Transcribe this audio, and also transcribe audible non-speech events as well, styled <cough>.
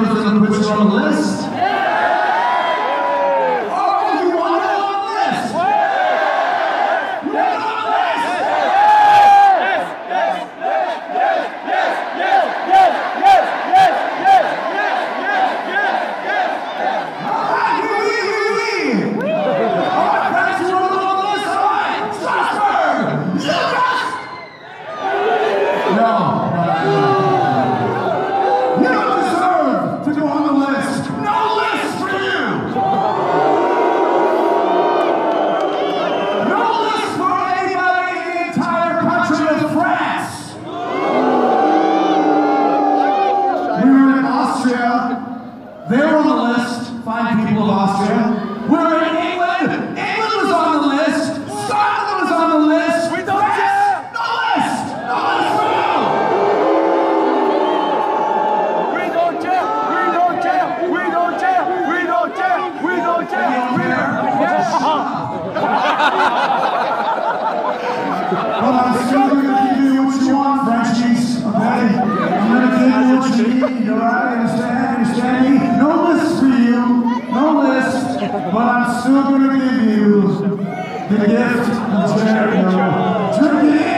did you think I was gonna put you on the list? Oh, you want it on the list? You want it on the list? Ah, oui, oui, oui, oui. All right, Pat, you want it on the list? All right, Strasbourg, Lucas. No, no, no. You don't deserve to go on the list. No list for you. No list for anybody in the entire country of France. We were in Austria. They were on the list. Fine people of Austria. We were in England. England was on the list. Scotland was on the list. We don't care. No list. No list for you. We don't care. We don't care. We don't care. We don't care. We don't care. We don't But <laughs> <laughs> No list for you. No list. But I'm still gonna give you the gift of Jericho.